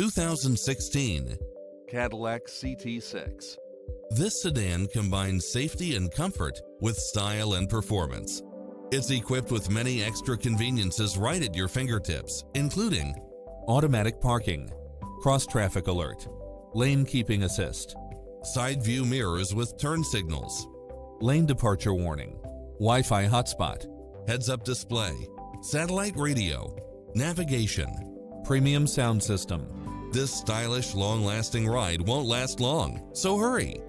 2016 Cadillac CT6. This sedan combines safety and comfort with style and performance. It's equipped with many extra conveniences right at your fingertips, including automatic parking, cross-traffic alert, lane keeping assist, side view mirrors with turn signals, lane departure warning, Wi-Fi hotspot, heads-up display, satellite radio, navigation, premium sound system. This stylish, long-lasting ride won't last long, so hurry!